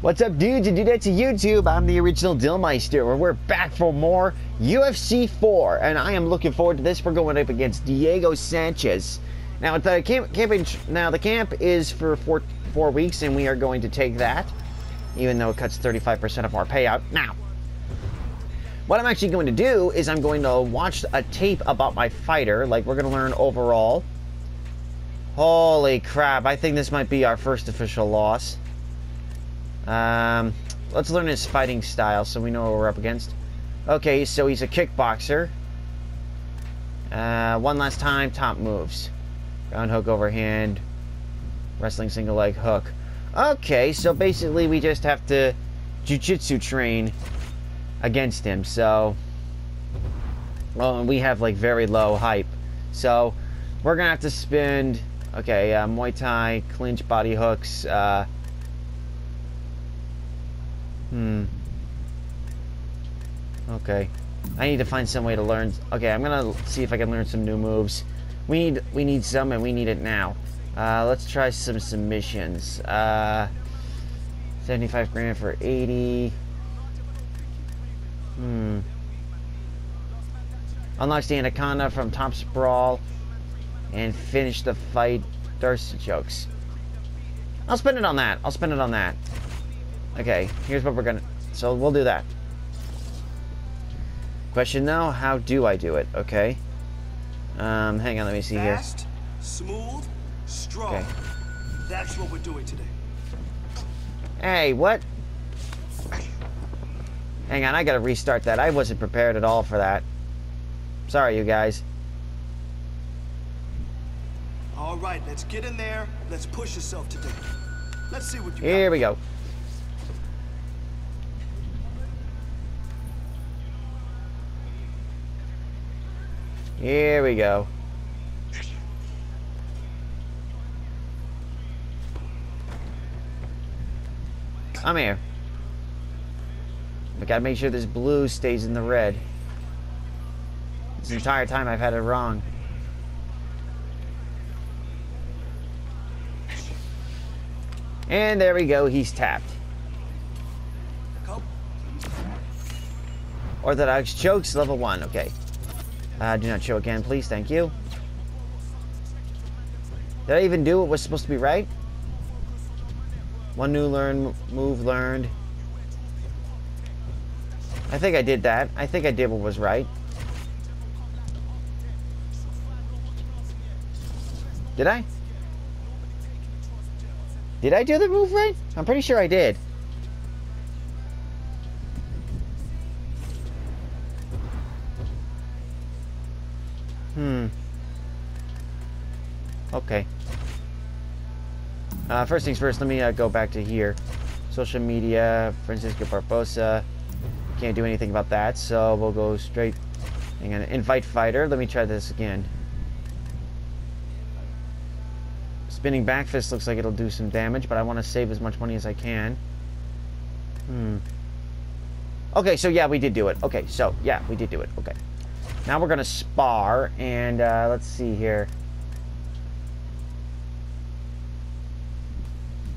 What's up, dudes and dudettes to YouTube? I'm the original Dylmyster, where we're back for more UFC 4, and I am looking forward to this. We're going up against Diego Sanchez. Now, the camp, camping, now the camp is for four, four weeks, and we are going to take that, even though it cuts 35% of our payout. Now, what I'm actually going to do is I'm going to watch a tape about my fighter. Like, we're going to learn overall. Holy crap, I think this might be our first official loss. Um, let's learn his fighting style so we know what we're up against. Okay, so he's a kickboxer. Uh, one last time, top moves. Round hook overhand. Wrestling single leg hook. Okay, so basically we just have to jujitsu train against him. So, well, we have like very low hype. So, we're gonna have to spend. Okay, uh, Muay Thai, clinch, body hooks. Uh, Hmm. Okay. I need to find some way to learn. Okay, I'm gonna see if I can learn some new moves. We need we need some, and we need it now. Uh, let's try some submissions. Uh, 75 grand for 80. Hmm. Unlocks the Anaconda from Top Sprawl and finish the fight. D'Arce chokes. I'll spend it on that. I'll spend it on that. Okay, here's what we're gonna... So we'll do that. Question now, how do I do it? Okay. Um, hang on, let me see Fast, here. smooth, strong. Okay. That's what we're doing today. Hey, what? Hang on, I gotta restart that. I wasn't prepared at all for that. Sorry, you guys. All right, let's get in there. Let's push yourself today. Let's see what you Here got. we go. Here we go. I'm here. We gotta make sure this blue stays in the red. This entire time I've had it wrong. And there we go, he's tapped. Orthodox chokes, level 1, okay. Uh, do not show again, please. Thank you. Did I even do what was supposed to be right? One new learn move learned. I think I did that. I think I did what was right. Did I? Did I do the move right? I'm pretty sure I did. Okay. Uh, first things first, let me uh, go back to here. Social media, Francisco Barbosa. Can't do anything about that, so we'll go straight. Hang on, invite fighter. Let me try this again. Spinning back fist looks like it'll do some damage, but I want to save as much money as I can. Hmm. Okay, so yeah, we did do it. Okay, so yeah, we did do it. Okay. Now we're going to spar, and uh, let's see here.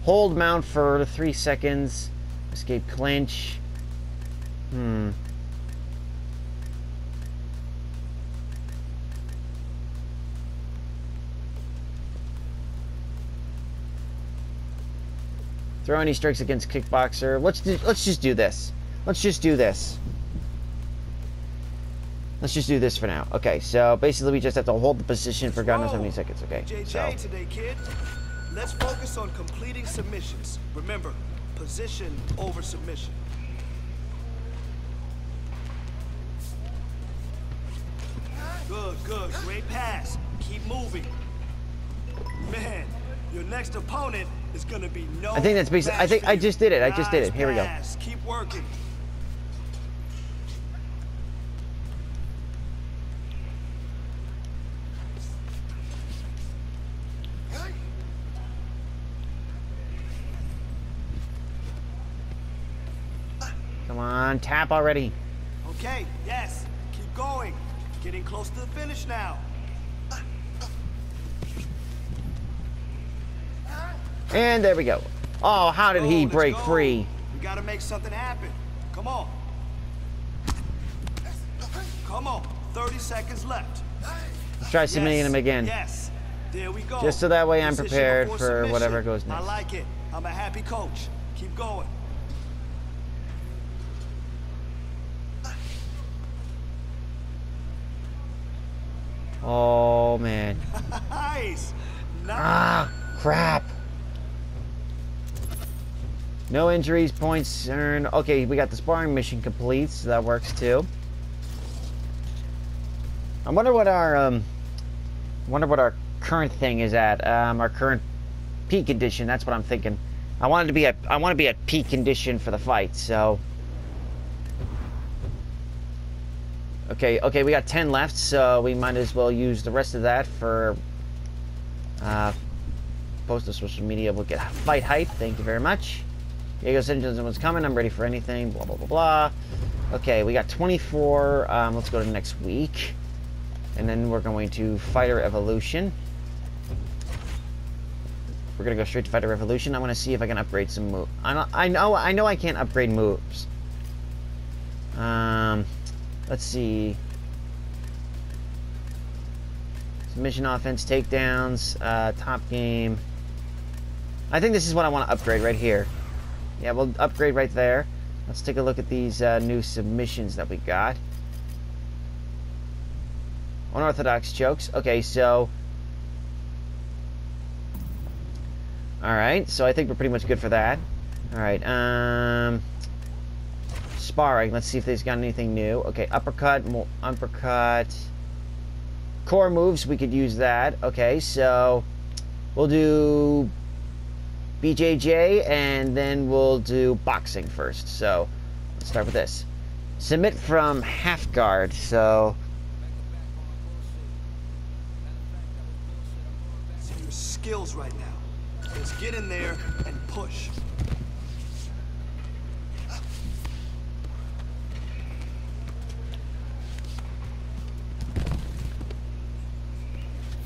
Hold mount for three seconds. Escape clinch. Hmm. Throw any strikes against kickboxer. Let's do, let's just do this. Let's just do this. Let's just do this for now. Okay, so basically we just have to hold the position for God knows how many seconds. Okay, so. Let's focus on completing submissions. Remember, position over submission. Good, good. Great pass. Keep moving. Man, your next opponent is gonna be no. I think that's basically. I think I just did it. I just did it. Here we go. Keep working. Come on, tap already. Okay, yes. Keep going. Getting close to the finish now. And there we go. Oh, how did he oh, let's break go. free? We gotta make something happen. Come on. Come on. 30 seconds left. Let's try submitting Yes, him again. Yes. There we go. Just so that way I'm prepared for submission. whatever goes next. I like it. I'm a happy coach. Keep going. Oh, man. Nice. Nice. Ah, crap. No injuries, points earned. Okay, we got the sparring mission complete, so that works too. I wonder what our um, wonder what our current thing is at. Um, our current peak condition. That's what I'm thinking. I wanted to be at I want to be at peak condition for the fight. So. Okay, okay, we got 10 left, so we might as well use the rest of that for uh, post to social media. We'll get fight hype. Thank you very much. Diego Sanchez was coming. I'm ready for anything. Blah blah blah blah. Okay, we got 24. Um, let's go to next week, and then we're going to Fighter Evolution. We're gonna go straight to Fighter Evolution. I want to see if I can upgrade some moves. I know, I know, I can't upgrade moves. Um, let's see. Submission offense, takedowns, uh, top game. I think this is what I want to upgrade right here. Yeah, we'll upgrade right there. Let's take a look at these uh, new submissions that we got. Unorthodox chokes. Okay, so. Alright, so I think we're pretty much good for that. Alright, um. Sparring. Let's see if they've got anything new. Okay, uppercut, mo- uppercut. Core moves, we could use that. Okay, so we'll do BJJ and then we'll do boxing first. So let's start with this. Submit from half guard. So skills right now. Let's get in there and push.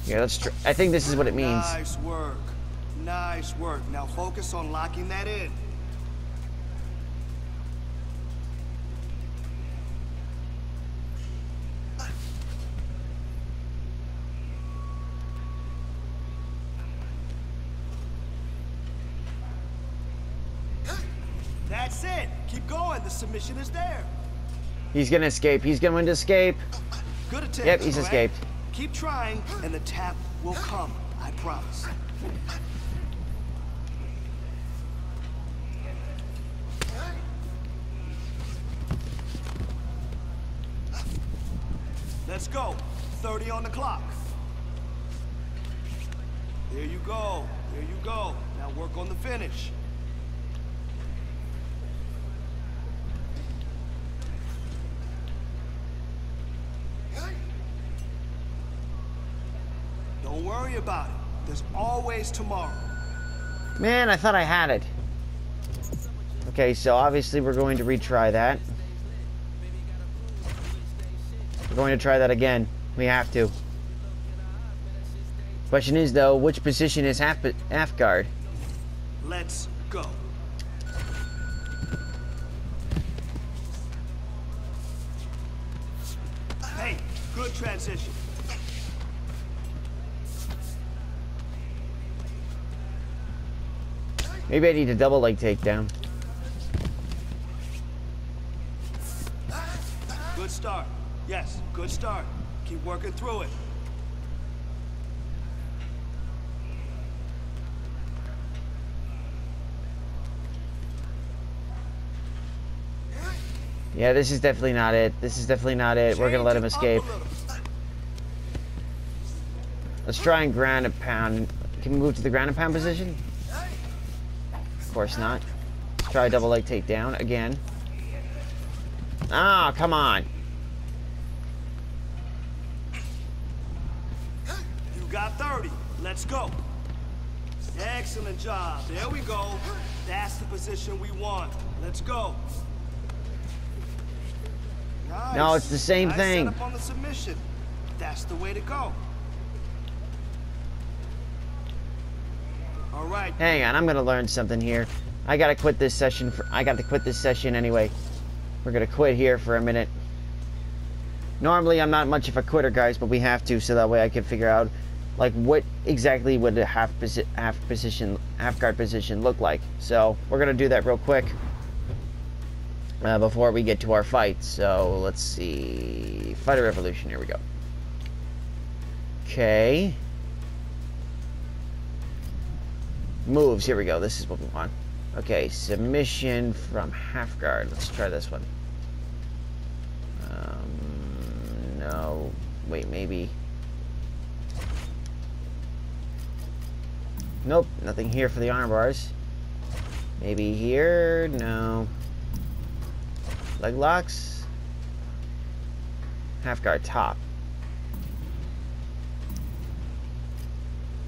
Yeah, let's. Tr- I think this is what it means. Nice work. Nice work. Now focus on locking that in. That's it. Keep going. The submission is there. He's gonna escape. He's going to escape. Good attempt. Yep, he's escaped. Keep trying, and the tap will come. I promise. Let's go. 30 on the clock. There you go. There you go. Now work on the finish. Don't worry about it. There's always tomorrow. Man, I thought I had it. Okay, so obviously we're going to retry that. We're going to try that again. We have to. Question is though, which position is half half guard? Let's go. Maybe I need a double leg takedown. Good start. Yes, good start. Keep working through it. Yeah, this is definitely not it. This is definitely not it. We're gonna let him Change it up escape. Let's try and ground and pound. Can we move to the ground and pound position? Of course not. Let's try a double leg takedown again. Ah, come on. You got 30. Let's go. Excellent job. There we go. That's the position we want. Let's go. Nice. No, it's the same nice thing. Setup on the submission. That's the way to go. All right. Hang on, I'm gonna learn something here. I gotta quit this session. For, I got to quit this session anyway. We're gonna quit here for a minute. Normally, I'm not much of a quitter, guys, but we have to so that way I can figure out like what exactly would a half posi- half position half guard position look like. So we're gonna do that real quick uh, before we get to our fight. So let's see, Fighter Evolution. Here we go. Okay. Moves. Here we go. This is what we want. Okay, submission from half guard. Let's try this one. Um, no. Wait, maybe. Nope, nothing here for the arm bars. Maybe here? No. Leg locks? Half guard top.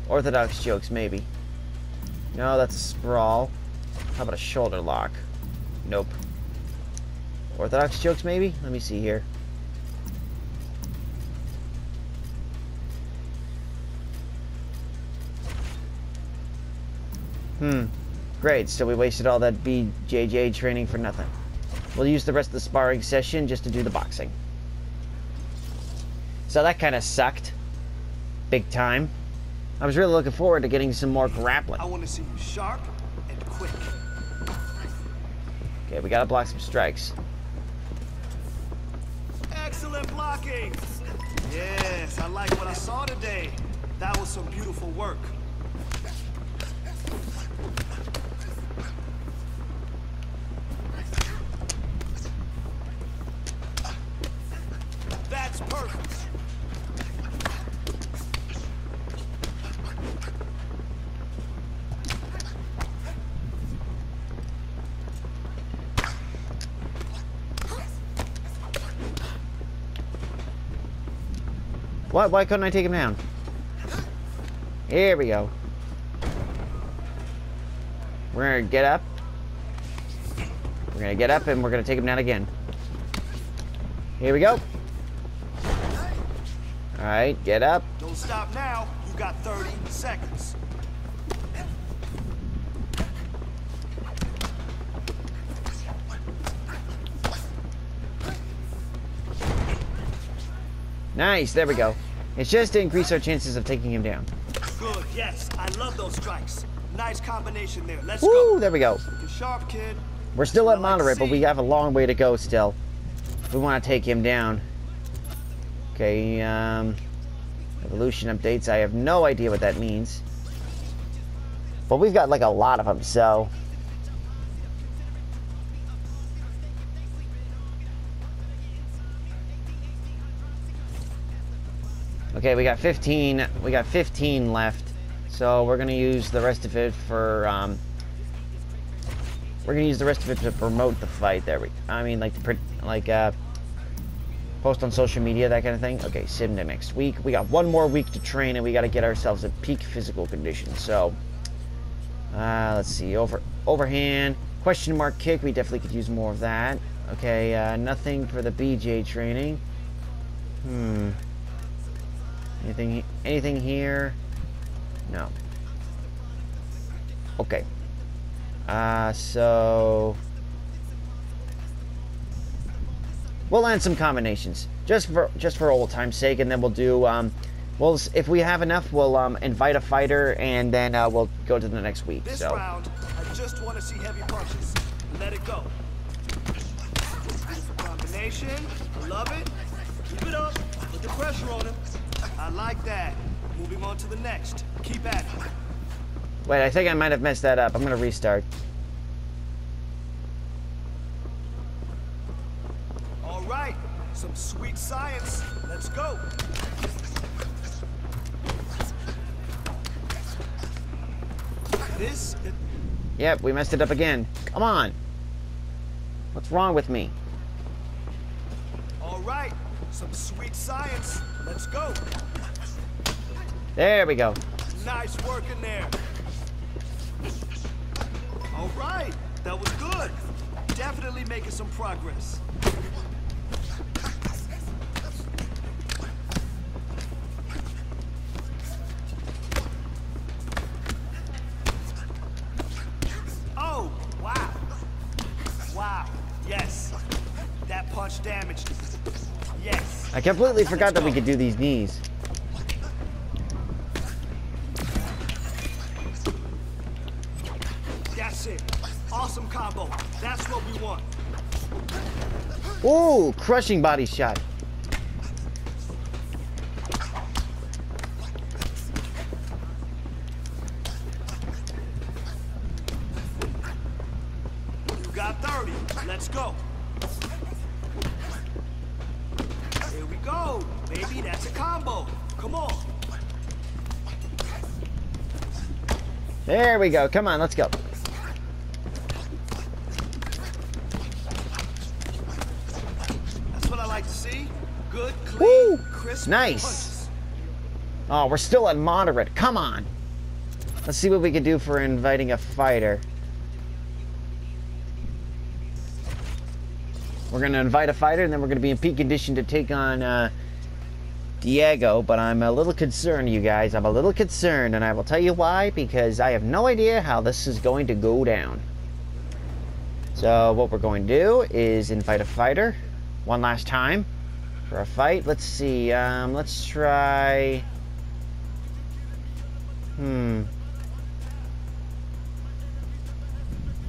Orthodox chokes, maybe. No, that's a sprawl. How about a shoulder lock? Nope. Orthodox chokes, maybe? Let me see here. Hmm. Great, so we wasted all that BJJ training for nothing. We'll use the rest of the sparring session just to do the boxing. So that kind of sucked. Big time. I was really looking forward to getting some more grappling. I want to see you sharp and quick. Okay, we gotta block some strikes. Excellent blocking. Yes, I like what I saw today. That was some beautiful work. What? Why couldn't I take him down? Here we go. We're gonna get up. We're gonna get up and we're gonna take him down again. Here we go. Alright, get up. Don't stop now. You got 30 seconds. Nice, there we go. It's just to increase our chances of taking him down. Good, yes. I love those strikes. Nice combination there. Let's Woo, go. there we go. Sharp, kid. We're still at like but we have a long way to go still. We want to take him down. Okay, um... Evolution updates, I have no idea what that means. But we've got like a lot of them, so... Okay, we got 15, we got 15 left. So we're gonna use the rest of it for, um, we're gonna use the rest of it to promote the fight. There we. I mean, like, to like, uh, post on social media, that kind of thing. Okay, sim to next week. We got one more week to train, and we got to get ourselves in peak physical condition. So, uh, let's see. Over overhand question mark kick. We definitely could use more of that. Okay, uh, nothing for the BJ training. Hmm. Anything? Anything here? No. Okay. Uh, so we'll land some combinations just for just for old time's sake, and then we'll do. Um, we'll if we have enough, we'll um, invite a fighter, and then uh, we'll go to the next week. This so round, I just want to see heavy punches. Let it go. Combination. Love it. Keep it up. Put the pressure on him. I like that. Moving on to the next. Keep at it. wait, I think I might have messed that up. I'm gonna restart. All right. Some sweet science. Let's go. This is Yep, we messed it up again. Come on. What's wrong with me? all right. Some sweet science. Let's go. There we go. Nice work in there. All right, that was good. Definitely making some progress. Completely forgot that we could do these knees. That's it. Awesome combo. That's what we want. Ooh, crushing body shot. There we go. Come on, let's go. That's what I like to see. Good, clean, Woo! crisp Nice. punches. Oh, we're still at moderate. Come on. Let's see what we can do for inviting a fighter. We're going to invite a fighter, and then we're going to be in peak condition to take on uh, Diego. But I'm a little concerned, you guys. I'm a little concerned, and I will tell you why. Because I have no idea how this is going to go down. So what we're going to do is invite a fighter one last time for a fight. Let's see. Um, let's try. Hmm.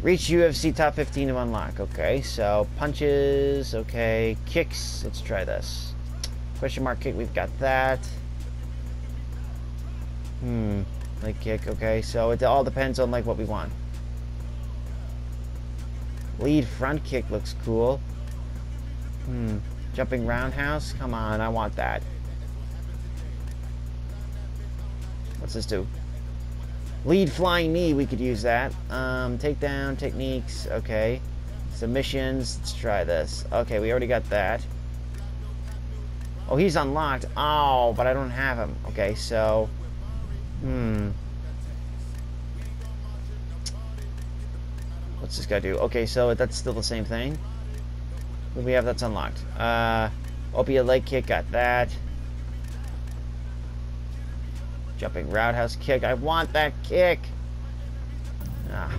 Reach UFC top 15 to unlock. Okay, so punches. Okay, kicks. Let's try this. Question mark kick. We've got that. Hmm. Leg kick. Okay, so it all depends on like what we want. Lead front kick looks cool. Hmm. Jumping roundhouse? Come on, I want that. What's this do? Lead flying knee, we could use that. Um, takedown techniques, okay. Submissions, let's try this. Okay, we already got that. Oh, he's unlocked. Oh, but I don't have him. Okay, so... Hmm. What's this guy do? Okay, so that's still the same thing. What we have that's unlocked? Uh, oblique leg kick, got that. Jumping roundhouse kick. I want that kick. Ah.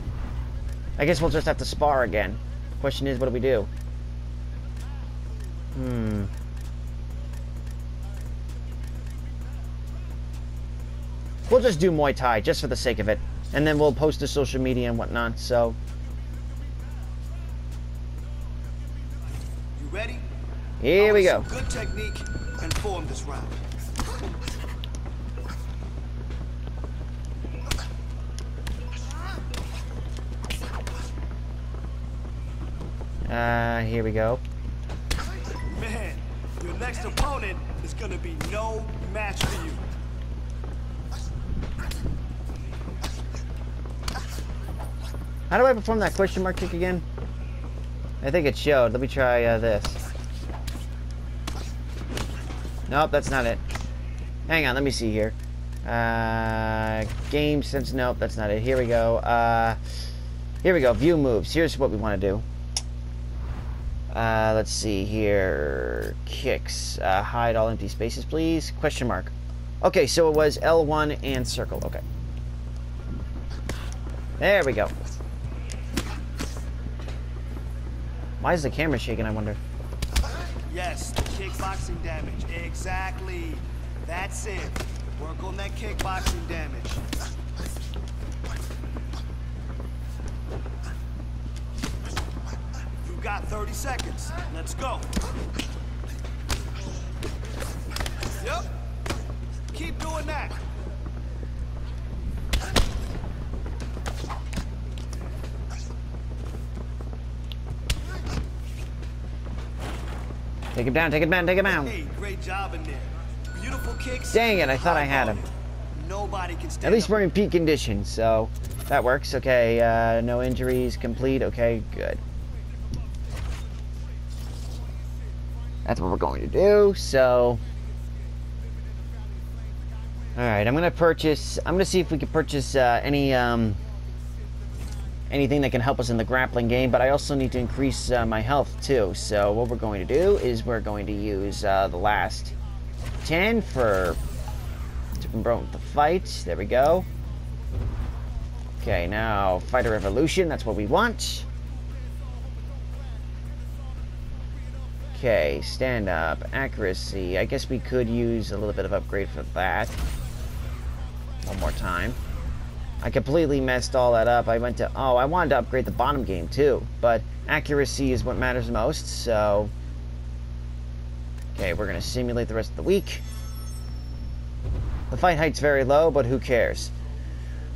I guess we'll just have to spar again. Question is, what do we do? Hmm. We'll just do Muay Thai, just for the sake of it. And then we'll post to social media and whatnot, so... You ready? Here we go. Good technique and form this round. Uh, here we go. Man, your next opponent is gonna be no match for you. How do I perform that question mark kick again? I think it showed. Let me try uh, this. Nope, that's not it. Hang on, let me see here. Uh, game sense. Nope, that's not it. Here we go. Uh, here we go. View moves. Here's what we want to do. Uh, let's see here. Kicks. Uh, hide all empty spaces, please. Question mark. Okay, so it was L1 and circle. Okay. There we go. Why is the camera shaking, I wonder? Yes, kickboxing damage. Exactly. That's it. Work on that kickboxing damage. You got 30 seconds. Let's go. Yep. Keep doing that. Take him down, take him down, take him down. Hey, great job in there. Beautiful kicks. Dang it, I thought I had him. Nobody can stand At least we're in peak condition, so that works. Okay, uh, no injuries, complete. Okay, good. That's what we're going to do, so... Alright, I'm gonna purchase... I'm gonna see if we can purchase uh, any, um... Anything that can help us in the grappling game, but I also need to increase uh, my health, too. So what we're going to do is we're going to use uh, the last 10 for to promote the fight. There we go. Okay, now Fighter Evolution. That's what we want. Okay, stand up, accuracy. I guess we could use a little bit of upgrade for that. One more time. I completely messed all that up. I went to, oh, I wanted to upgrade the bottom game too, but accuracy is what matters most, so. Okay, we're gonna simulate the rest of the week. The fight height's very low, but who cares?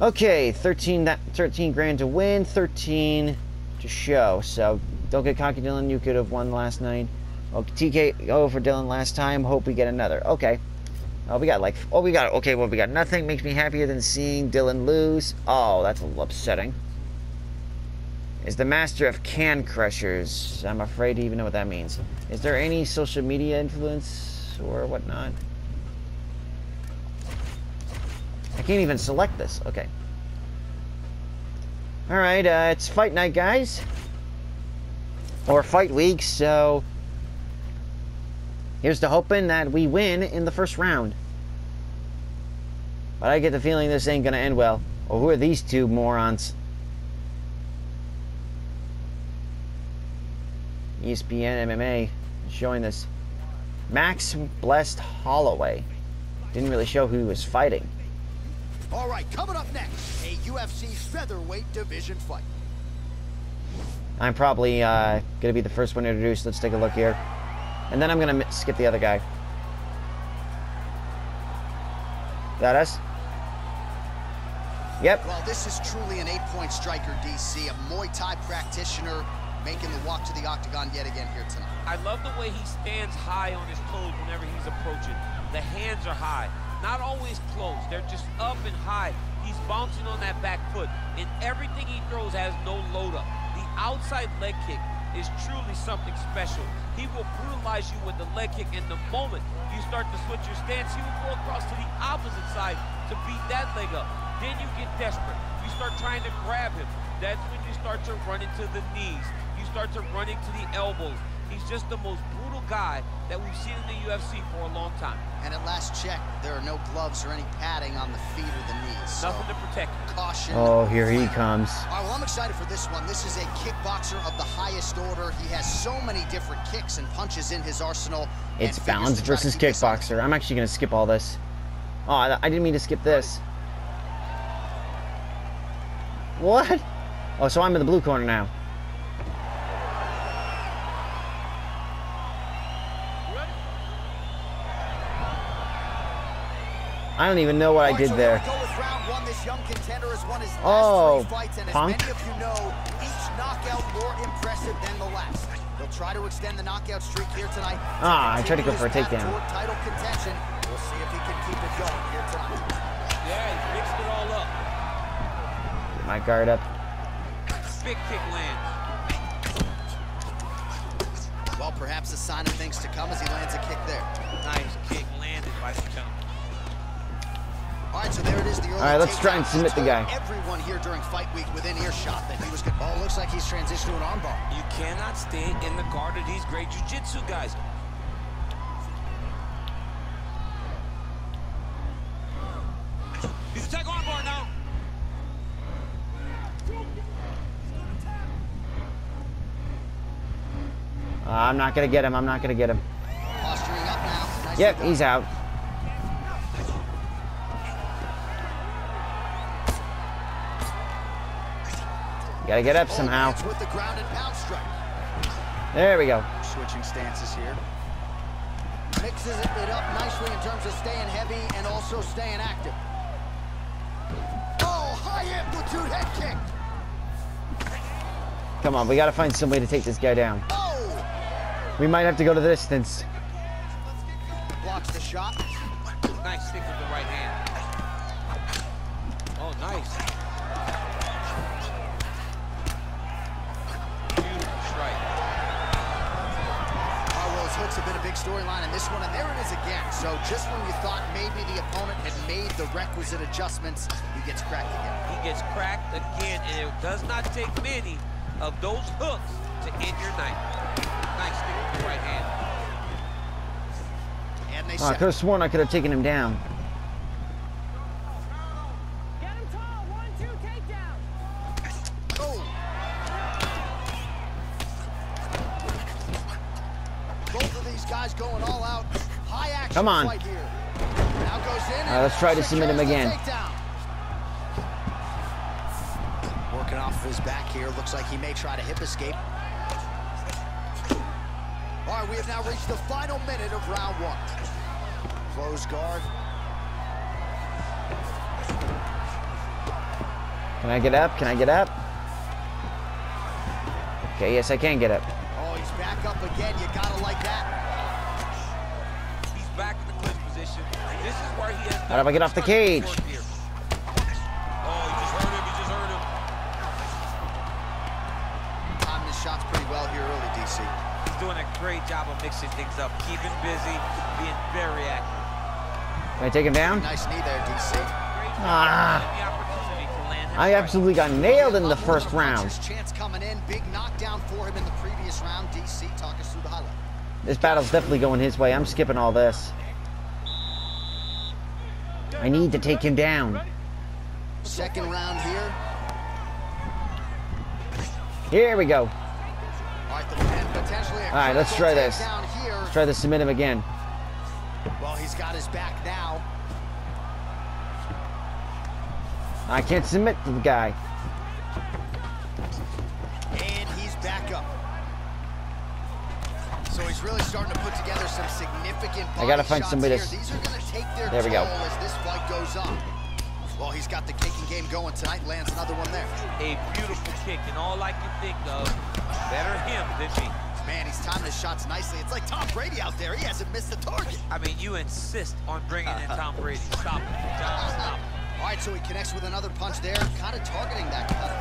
Okay, 13, that, 13 grand to win, 13 to show, so don't get cocky, Dylan. You could have won last night. Oh, TK for Dylan last time. Hope we get another. Okay. Oh, we got like, oh, we got, okay, well, we got nothing. Makes me happier than seeing Dylan lose. Oh, that's a little upsetting. Is the master of can crushers. I'm afraid to even know what that means. Is there any social media influence or whatnot? I can't even select this. Okay. Alright, uh, it's fight night, guys. Or fight week, so Here's to hoping that we win in the first round. But I get the feeling this ain't gonna end well. Or who are these two morons? ESPN MMA showing this. Max Blessed Holloway. Didn't really show who he was fighting. All right, coming up next, a UFC featherweight division fight. I'm probably uh, going to be the first one introduced. Let's take a look here. And then I'm going to skip the other guy. That us? Yep. Well, this is truly an eight-point striker, DC, a Muay Thai practitioner making the walk to the octagon yet again here tonight. I love the way he stands high on his toes whenever he's approaching. The hands are high, not always close. They're just up and high. He's bouncing on that back foot, and everything he throws has no load up. The outside leg kick is truly something special. He will brutalize you with the leg kick, and the moment you start to switch your stance, he will go across to the opposite side to beat that leg up. Then you get desperate. You start trying to grab him. That's when you start to run into the knees. You start to run into the elbows. He's just the most brutal guy that we've seen in the UFC for a long time. And at last check, there are no gloves or any padding on the feet or the knees. So Nothing to protect. Caution. Oh, here he comes. All right, well, I'm excited for this one. This is a kickboxer of the highest order. He has so many different kicks and punches in his arsenal. It's and balance to try to versus keep this up. kickboxer. I'm actually going to skip all this. Oh, I, I didn't mean to skip this. What? Oh, so I'm in the blue corner now. I don't even know what I did there. here we go with round one. This young contender has won his last Oh, three fights, and punk. many of you know, each knockout more impressive than the last. He'll try to extend the knockout streak here tonight. Ah, I tried to go for a his takedown. Title contention. We'll see if he can keep it going here tonight. Yeah, he mixed it all up. Get my guard up. Big kick lands. Well, perhaps a sign of things to come as he lands a kick there. Nice kick landed by the jump. All right, so there it is. The early All right, let's try and submit the He guy. Everyone here during fight week within earshot that he was good. Oh, looks like he's transitioned to an armbar. You cannot stay in the guard of these great jiu-jitsu guys. He's attack armbar now. Uh, I'm not going to get him. I'm not going to get him. Posturing up now. Nicely Yep, he's out. Gotta get up somehow. lands With the ground and pound strike. There we go. Switching stances here. Mixes it up nicely in terms of staying heavy and also staying active. Oh, high amplitude head kick. Come on, we gotta find some way to take this guy down. Oh, We might have to go to the distance. blocks the shot. Nice stick with the right hand. Oh, nice. Well, his hooks have been a big storyline in this one, and there it is again. So just when you thought maybe the opponent had made the requisite adjustments, he gets cracked again. He gets cracked again, and it does not take many of those hooks to end your night. Nice stick with the right hand. And they Oh, I could have sworn I could have taken him down. Come on. fight here. Now goes in. All right, let's try to submit him again. Working off of his back here. Looks like he may try to hip escape. All right, we have now reached the final minute of round one. Close guard. Can I get up? Can I get up? Okay, yes, I can get up. How do I get off the cage? Oh, he just hurt him. He just hurt him. Timing his shots pretty well here early, DC. He's doing a great job of mixing things up, keeping busy, being very active. Can I take him down? Nice knee there, DC. Ah. getting the opportunity to land his I absolutely got nailed in the first round. Chance coming in. Big knockdown for him in the previous round. DC, talk us through the highlight. This battle's definitely going his way. I'm skipping all this. I need to take him down. Second round here. Here we go. All right, the and potentially a All right, let's try this. Let's try to submit him again. Well, he's got his back now. I can't submit to the guy. And he's back up. So he's really starting to put together some significant I gotta find somebody to here. s- These are going to take their There we go. as this fight goes on. Well, he's got the kicking game going tonight. Lands another one there. A beautiful kick, and all I can think of, better him than me. Man, he's timing his shots nicely. It's like Tom Brady out there. He hasn't missed a target. I mean, you insist on bringing in Tom Brady. Stop it. John, stop it. All right, so he connects with another punch there, kind of targeting that cut.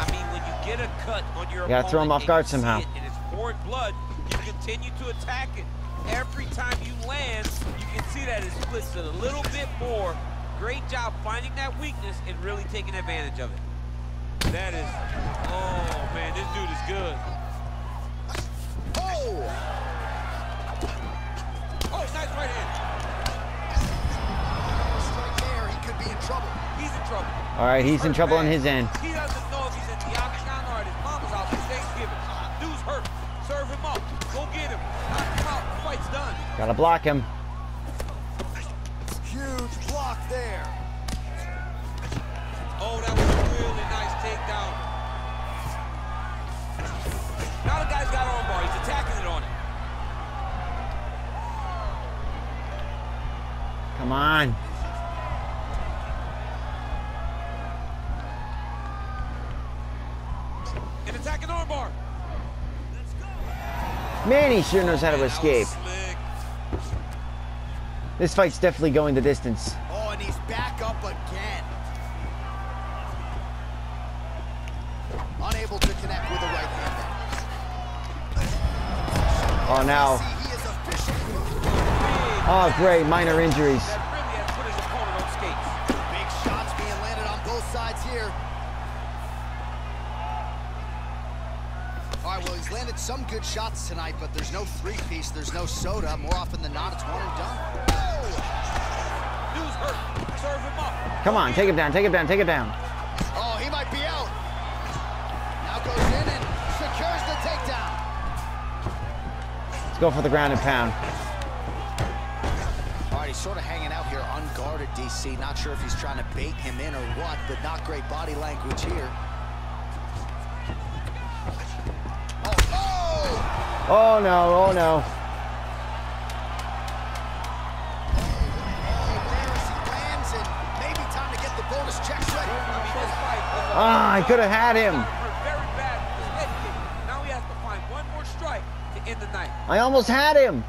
I mean, when you get a cut on your You gotta throw him off guard and you see somehow. it And it's pouring blood, you continue to attack it. Every time you land, you can see that it splits it a little bit more. Great job finding that weakness and really taking advantage of it. That is, oh man, this dude is good. Oh! Oh, nice right hand. Strike there, he could be in trouble. He's in trouble. All right, he's in Hurt trouble on his end. Gotta block him. Huge block there. Oh, that was a really nice takedown. Now the guy's got armbar. He's attacking it on him. Come on. An attacking armbar. Man, he sure knows how to That was escape. This fight's definitely going the distance. Oh, and he's back up again. Unable to connect with the right hand Oh, now. he is officially Oh, great. Minor injuries. Right, well, he's landed some good shots tonight, but there's no three-piece, there's no soda. More often than not, it's one and done. Dude's hurt. Serve him up. Come on, take him down, take him down, take him down. Oh, he might be out. Now goes in and secures the takedown. Let's go for the ground and pound. All right, he's sort of hanging out here unguarded, DC. Not sure if he's trying to bait him in or what, but not great body language here. This fight was a- Ah, I could have had him. hurt very bad with his head kick. Now he has to find one more strike to end the night. I almost had him.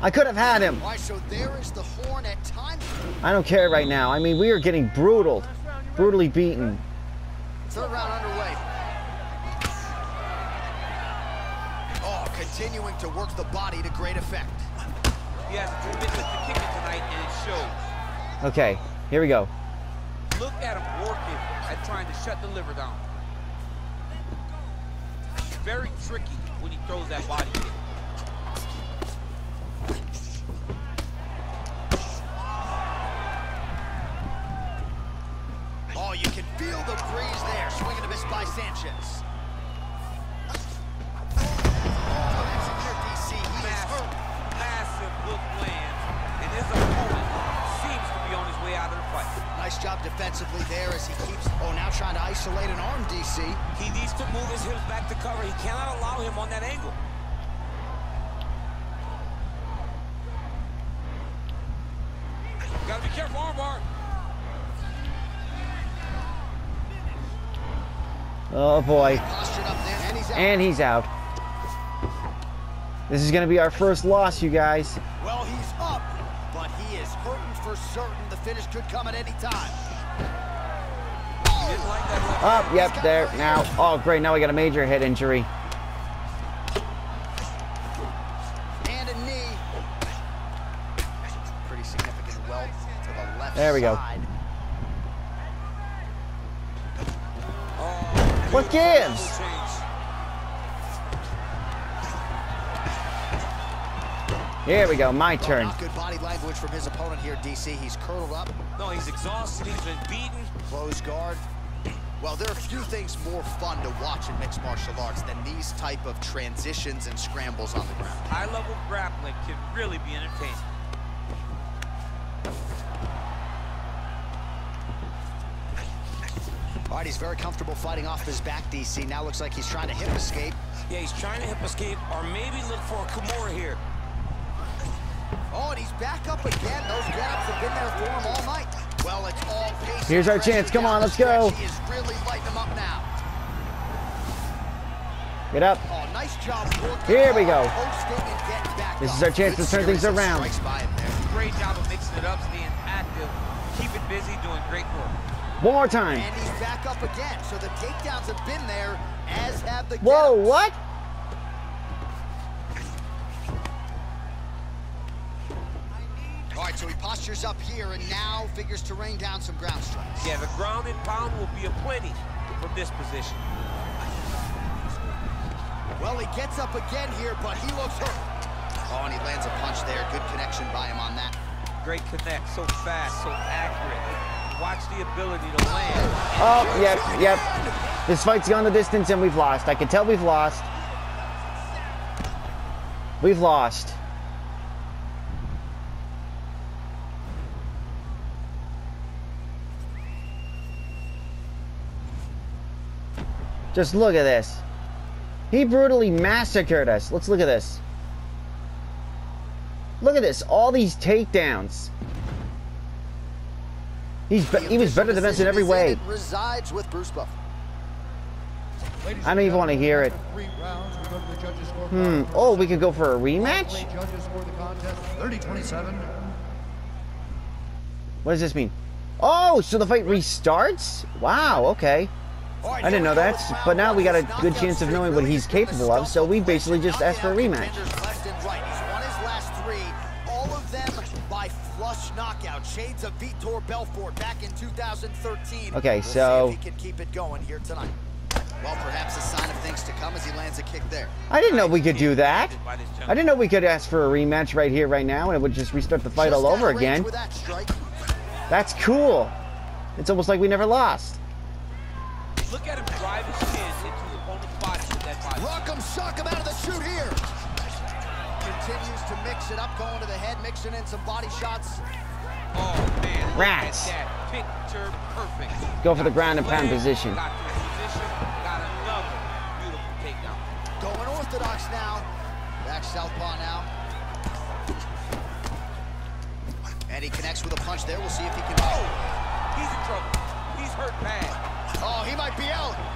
I could have had him. Right, so there is the horn at times. I don't care right now. I mean, we are getting brutal, brutally beaten. Okay, here we go. Look at him working at trying to shut the liver down. Very tricky when he throws that body kick. Oh, you can feel the breeze there. Swing and a miss by Sanchez. Defensively there as he keeps, oh, now trying to isolate an arm, DC. He needs to move his hips back to cover. He cannot allow him on that angle. Gotta be careful, armbar. Oh boy. Postured up there, and he's out. And he's out. This is going to be our first loss, you guys. Well, he's up, but he is hurting for certain. The finish could come at any time. Up, hand. yep, there, now. Oh, great, now we got a major head injury. And a knee. Pretty significant welt to the left There we go. side. Oh, What beautiful gives? Here we go, my turn. Not good body language from his opponent here, DC. He's curled up, No, he's exhausted. He's been beaten. closed guard. Well, there are a few things more fun to watch in mixed martial arts than these type of transitions and scrambles on the ground. High-level grappling can really be entertaining. All right, he's very comfortable fighting off his back, DC. Now looks like he's trying to hip escape. Yeah, he's trying to hip escape or maybe look for a Kimura here. Oh, and he's back up again. Those get-ups have been there for him all night. Well, it's all pace. Here's our chance. Come on, let's go. is really them up now. Get up. Oh, nice job Here we go. hard, posting and getting back This up. is our chance Good to turn things around. strikes by him there. Great job of mixing it up, staying active, keeping busy, doing great work. One more time. And he's back up again. So the takedowns have been there, as have the Whoa, what? Postures up here and now figures to rain down some ground strikes. Yeah, the ground and pound will be a plenty from this position. Well, he gets up again here, but he looks hurt. Oh, and he lands a punch there. Good connection by him on that. Great connect, so fast, so accurate. Watch the ability to land. Oh, yep, yep. This fight's gone the distance and we've lost. I can tell we've lost. We've lost. Just look at this. He brutally massacred us. Let's look at this. Look at this. All these takedowns. He's be- he was better than us in every way. It resides with Bruce Buffer. I don't even want to hear it. Hmm. Oh, we could go for a rematch? Judges for the contest 30-27. What does this mean? Oh, so the fight restarts? Wow, okay. I didn't know that, but now we got a good chance of knowing what he's capable of, so we basically just asked for a rematch. contenders left and right. He's won his last three, all of them by flush knockout. Shades of Vitor Belfort back in 2013. Okay, so- see if he can keep it going here tonight. Well, perhaps a sign of things to come as he lands a kick there. I didn't know we could do that. I didn't know we could ask for a rematch right here, right now, and it would just restart the fight Just all over again. That. That's cool. It's almost like we never lost. Look at him drive his chin into his opponent's body with that body. Rock him, shock him out of the shoot here. Continues to mix it up, going to the head, mixing in some body shots. Oh, man. Rats. Picture perfect. Go for the ground and pound position. Got to position. Got another beautiful takedown. Going orthodox now. Back southpaw now. And he connects with a punch there. We'll see if he can. Oh,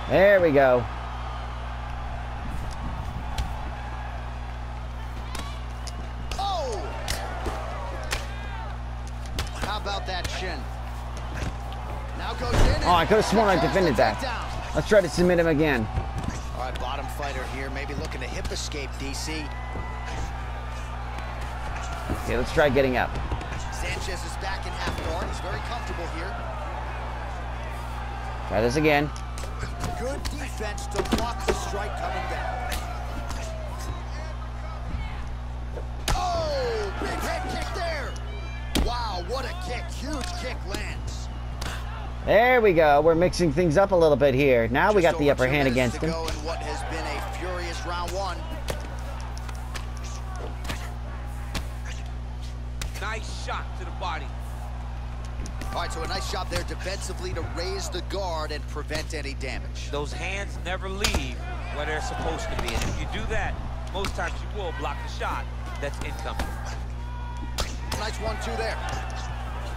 There we go. Oh! How about that shin? Now goes in. Oh, I could have sworn I defended that. Let's try to submit him again. All right, bottom fighter here, maybe looking to hip escape, DC. Okay, let's try getting up. Sanchez is back in half guard. He's very comfortable here. Try this again. Good defense to block the strike coming down. Oh, big head kick there. Wow, what a kick. Huge kick lands. There we go. We're mixing things up a little bit here. Now we got the upper hand minutes against to him. go in what has been a furious round one. Nice shot to the body. All right, so a nice job there defensively to raise the guard and prevent any damage. Those hands never leave where they're supposed to be. And if you do that, most times you will block the shot that's incoming. Nice one-two there.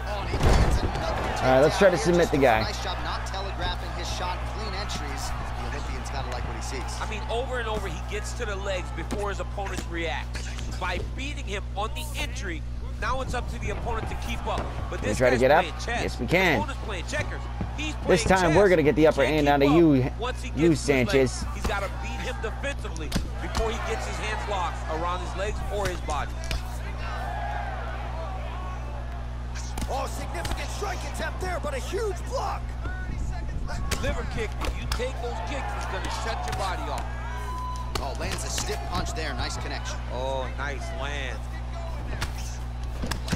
Oh, and he lands another All right, let's try to submit the guy. Nice job not telegraphing his shot. Clean entries. The Olympian's got to like what he sees. I mean, over and over, he gets to the legs before his opponents react. By beating him on the entry, now it's up to the opponent to keep up. But this try to guy's get up? playing chess. Yes, we can. opponent's playing checkers. He's This time chess. we're gonna get the upper Can't hand keep out of you- Once he you, gets to his legs, Sanchez. He's got to beat him defensively before he gets his hands locked around his legs or his body. Oh, significant strike attempt there, but a huge block. Liver kick, if you take those kicks, it's going to shut your body off. Oh, lands a stiff punch there. Nice connection. Oh, nice land.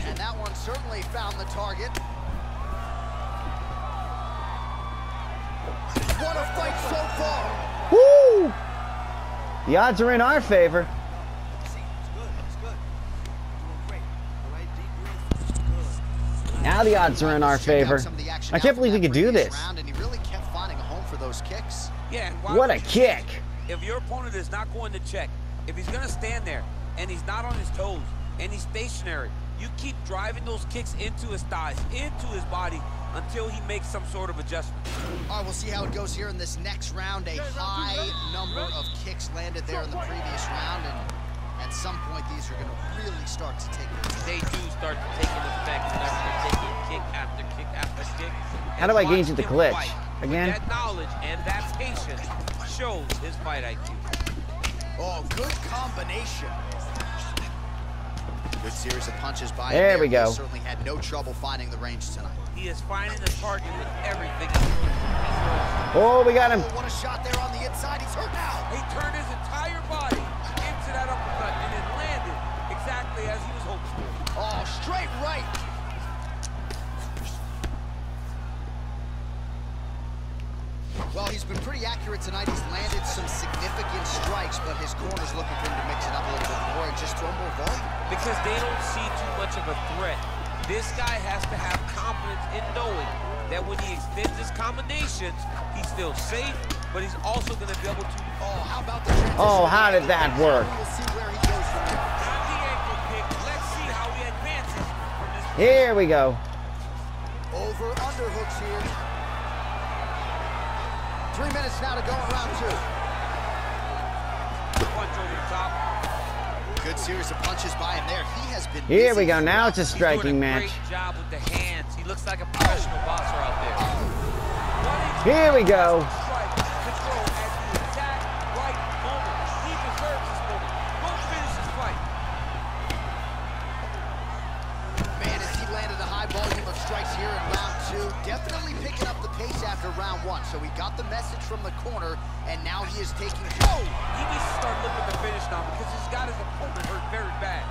And that one certainly found the target. What a fight so far. Woo! The odds are in our favor. See, it's good, it's good. Doing great. All right, deep breath. Good. Now the odds are in our favor. some of the action I can't believe we could do this. Round, and he really kept finding a home for those kicks. Yeah. What a kick. if your opponent is not going to check, if he's going to stand there and he's not on his toes and he's stationary, you keep driving those kicks into his thighs, into his body until he makes some sort of adjustment. All right, we'll see how it goes here in this next round. A high number of kicks landed there in the previous round, and at some point, these are going to really start to take their toll. They do start to take an effect whenever you're taking kick after kick after kick. How do I And gauge the him glitch? fight with Again? That knowledge and that patience shows his fight IQ. Oh, good combination. Good series of punches by him There we go. He go. certainly had no trouble finding the range tonight. He is finding the target with everything. Oh, we got him. Oh, what a shot there on the inside. He's hurt now. He turned his entire body into that uppercut and it landed exactly as he was hoping for. Oh, straight right. He's been pretty accurate tonight. He's landed some significant strikes, but his corner's looking for him to mix it up a little bit more and just throw more volume. Because they don't see too much of a threat. This guy has to have confidence in knowing that when he extends his combinations, he's still safe, but he's also going to be able to Oh, how about the transition? Oh, how did that work? We'll see where he goes from there. grab the ankle kick. Let's see how he advances from this. Here we go. Over underhooks here. Three minutes now to go in round two. punch over the top. Good series of punches by him there. He has been Here we go. Now it's a striking a match. great job with the hands. He looks like a professional boxer out there. Here we go. After round one. So he got the message from the corner, and now he is taking Oh, he needs to start looking to finish now because he's got his opponent hurt very bad.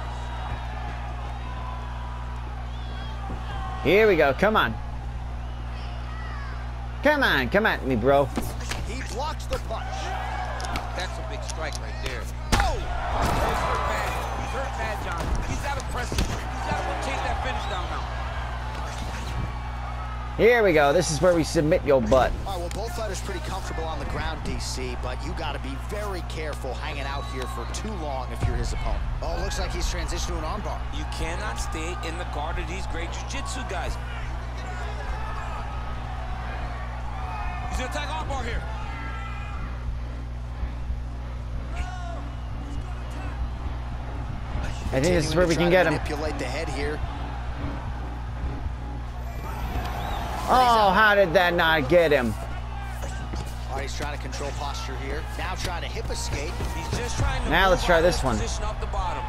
Here we go. Come on. Come on. Come at me, bro. He blocks the punch. That's a big strike right there. Oh! He's hurt bad. He's hurt bad, John. He's got to press it. He's got to go chase that finish down now. Here we go. This is where we submit your butt. All right, well, both fighters pretty comfortable on the ground, DC, but you got to be very careful hanging out here for too long if you're his opponent. Oh, looks like he's transitioned to an armbar. You cannot stay in the guard of these great jiu-jitsu guys. He's going to attack armbar here. I think this is where we can get him. Manipulate the head here. Oh, how did that not get him? All right, he's trying to control posture here. Now trying to hip escape. He's just trying to Now let's try this one. Position off the bottom.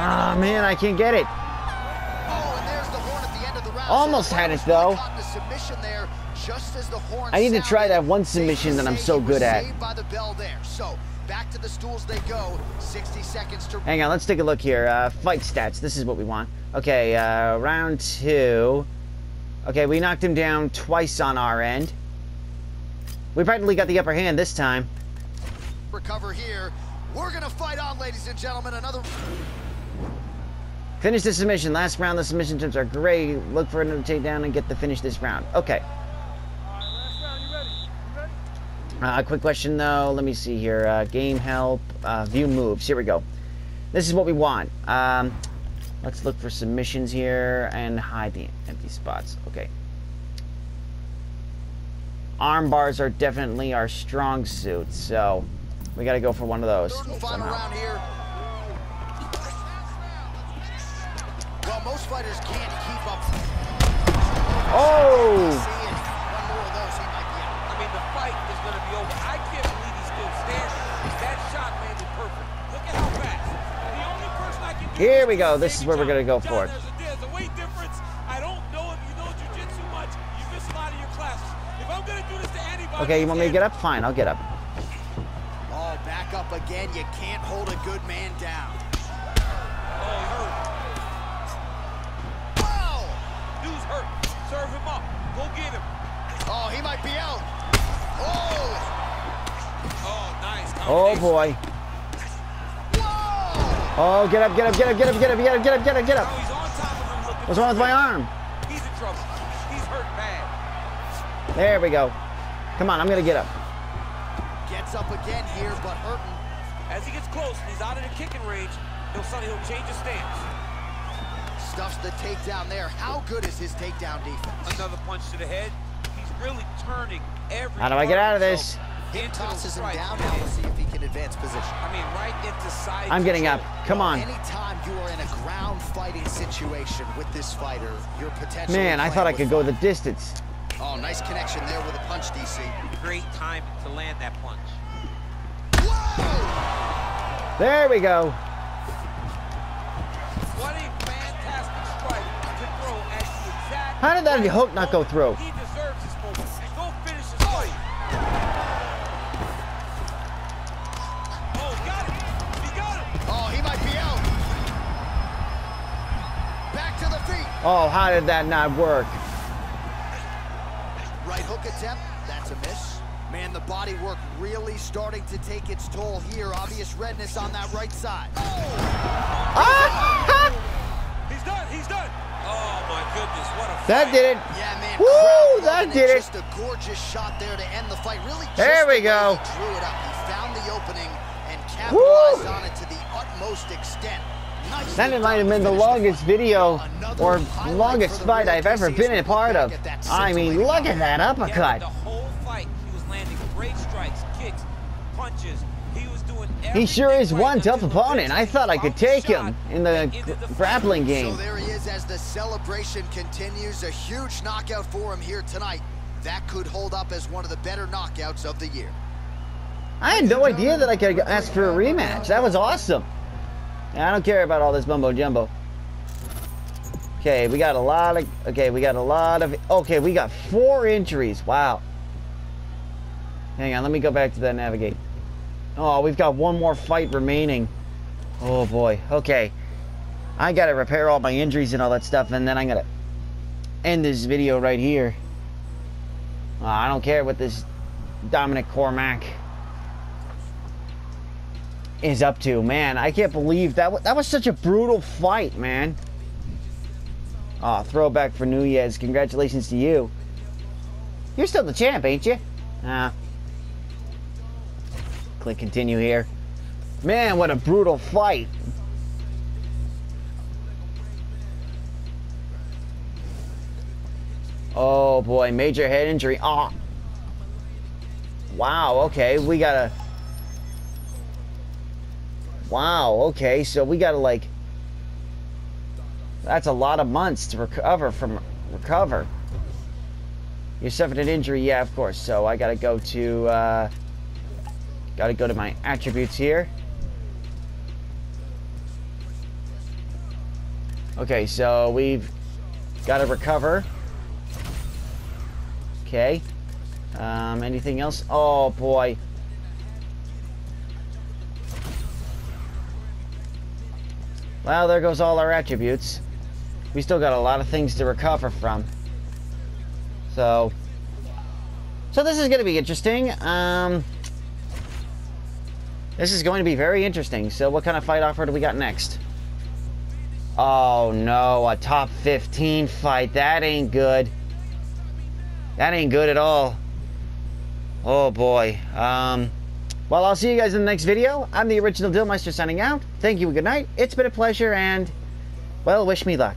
Ah, man, I can't get it. Oh, and there's the horn at the end of the round. Almost had it, though. Caught in a submission there, just as the horn I need to try that one submission that I'm so good at. by the bell there. So back to the stools they go. 60 seconds to Hang on, let's take a look here. Uh, fight stats. This is what we want. Okay, uh, round two. Okay, we knocked him down twice on our end. We practically got the upper hand this time. Recover here. We're gonna fight on, ladies and gentlemen. Another Finish the submission. Last round, the submission tips are great. Look for another takedown and get to finish this round. Okay. Uh, quick question though. Let me see here. Uh, game help. Uh, view moves. Here we go. This is what we want. Um, let's look for submissions here and hide the empty spots. Okay. Arm bars are definitely our strong suit, so we got to go for one of those. third and final somehow. round here. Well, most fighters can't keep up. Oh! Here we go. This is where we're gonna go for it. There's a, weight difference. I don't know if you know jiu-jitsu much. You miss a lot of your classes. If I'm going to do this to anybody, Okay, you want me to get up? Fine, I'll get up. Oh, back up again. You can't hold a good man down. Oh, he hurt. Wow! Dude's hurt. Serve him up. Go get him. Oh, he might be out. Oh! Oh, nice. Oh combination. boy. Whoa! Oh, get up, get up, get up, get up, get up, get up, get up, get up, get up. he's on top of him looking What's wrong with my arm? He's in trouble. He's hurt bad. There we go. Come on, I'm gonna get up. Gets up again here, but hurting. As he gets close, he's out of the kicking range. He'll suddenly he'll change his stance. Stuffs the takedown there. How good is his takedown defense? Another punch to the head. He's really turning every. How do I get out of himself He tosses him down. Now we'll see if he can advance position. I mean, right into side. I'm getting up. Come on. Anytime you are in a ground fighting situation with this fighter, you're potentially. Man, I thought I with could go the distance. Oh, nice connection there with a punch, DC. Great time to land that punch. Whoa! There we go. What a fantastic strike to throw at the exact. How did that hook not go moment. through? Oh, how did that not work? Right hook attempt. That's a miss. Man, the body work really starting to take its toll here. Obvious redness on that right side. Ah! He's done. He's done. Oh my goodness, what a That fight. did it. Yeah, man. Woo, that did it. Just a gorgeous shot there to end the fight. Really, There we the go. He drew it up. He found the opening and capitalized Woo. on it to the utmost extent. Nicely That might have been the longest video or longest fight I've ever been a part of. back at that I mean, look at that uppercut. the whole fight, he was landing great strikes, kicks, punches. He was doing He sure is one tough opponent. I thought I could take him in the that ended gr- the fight. grappling game. So there he is as the celebration continues. A huge knockout for him here tonight. That could hold up as one of the better knockouts of the year. I had no idea that I could ask for a rematch. That was awesome. I don't care about all this mumbo jumbo. Okay, we got a lot of. Okay, we got a lot of. Okay, we got four injuries. Wow. Hang on, let me go back to that navigate. Oh, we've got one more fight remaining. Oh boy. Okay. I gotta repair all my injuries and all that stuff, and then I'm gonna end this video right here. Uh, I don't care what this Dominic Cormac is up to. Man, I can't believe that that was such a brutal fight, man. Oh, throwback for Nunes. Congratulations to you. You're still the champ, ain't you? Ah. Click continue here. Man, what a brutal fight. Oh boy, major head injury. Oh. Wow, okay. We gotta. Wow, okay. So we gotta, like. That's a lot of months to recover from. Recover. You suffered an injury, yeah, of course. So I gotta go to. Uh, gotta go to my attributes here. Okay, so we've got to recover. Okay. Um, anything else? Oh boy. Well, there goes all our attributes. We still got a lot of things to recover from. So, So this is going to be interesting. Um, this is going to be very interesting. So what kind of fight offer do we got next? Oh no, a top 15 fight. That ain't good. That ain't good at all. Oh boy. Um, well, I'll see you guys in the next video. I'm the original Dylmyster signing out. Thank you and good night. It's been a pleasure and, well, wish me luck.